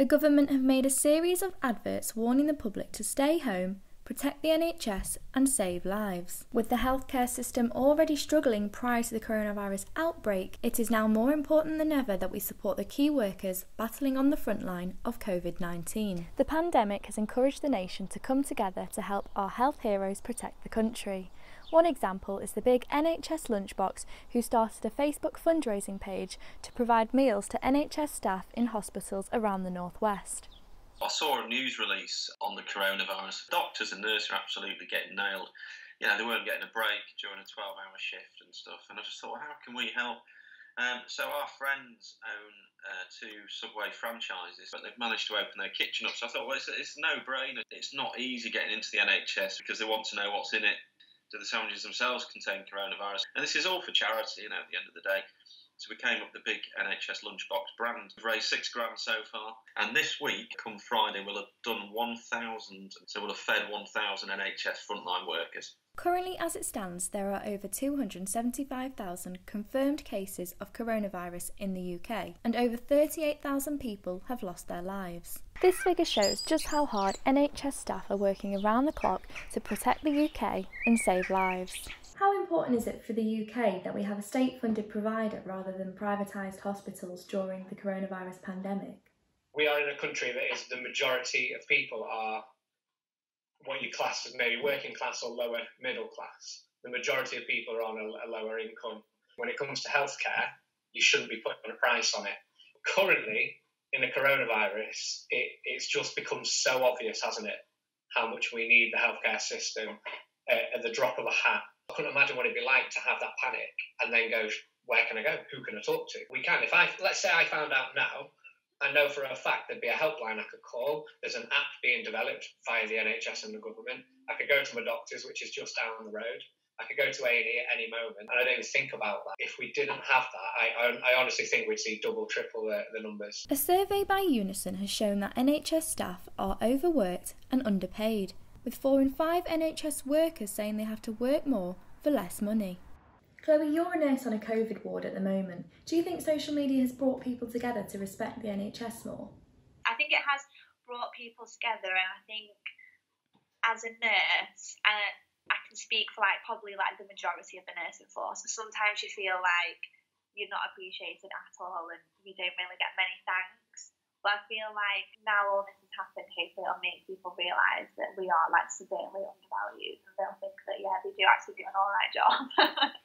The government have made a series of adverts warning the public to stay home, protect the NHS, and save lives. With the healthcare system already struggling prior to the coronavirus outbreak, it is now more important than ever that we support the key workers battling on the front line of COVID 19. The pandemic has encouraged the nation to come together to help our health heroes protect the country. One example is the big NHS Lunchbox, who started a Facebook fundraising page to provide meals to NHS staff in hospitals around the Northwest. I saw a news release on the coronavirus. Doctors and nurses are absolutely getting nailed. You know, they weren't getting a break during a 12 hour shift and stuff. And I just thought, how can we help? Um, so our friends own uh, two Subway franchises, but they've managed to open their kitchen up. So I thought, well, it's, it's no brainer. It's not easy getting into the NHS because they want to know what's in it. Do the sandwiches themselves contain coronavirus? And this is all for charity, you know, at the end of the day. So we came up with the big NHS lunchbox brand. We've raised six grand so far. And this week, come Friday, we'll have done 1,000. So we'll have fed 1,000 NHS frontline workers. Currently, as it stands, there are over 275,000 confirmed cases of coronavirus in the UK, and over 38,000 people have lost their lives. This figure shows just how hard NHS staff are working around the clock to protect the UK and save lives. Important is it for the UK that we have a state funded provider rather than privatised hospitals during the coronavirus pandemic? We are in a country that is the majority of people are what you class as maybe working class or lower middle class. The majority of people are on a, a lower income. When it comes to healthcare, you shouldn't be putting a price on it. Currently, in the coronavirus, it, it's just become so obvious, hasn't it, how much we need the healthcare system uh, at the drop of a hat I couldn't imagine what it'd be like to have that panic and then go, where can I go? Who can I talk to? We can. If I let's say I found out now, I know for a fact there'd be a helpline I could call. There's an app being developed via the NHS and the government. I could go to my doctors, which is just down the road. I could go to A&E at any moment, and I don't even think about that. If we didn't have that, I, I, I honestly think we'd see double, triple the, the numbers. A survey by Unison has shown that NHS staff are overworked and underpaid with four in five NHS workers saying they have to work more for less money. Chloe, you're a nurse on a COVID ward at the moment. Do you think social media has brought people together to respect the NHS more? I think it has brought people together, and I think as a nurse, uh, I can speak for like probably like the majority of the nursing force. Sometimes you feel like you're not appreciated at all, and you don't really get many thanks. But I feel like now all this has happened, hopefully it'll make people realise that we are like severely undervalued and they'll think that yeah, they do actually do an alright job.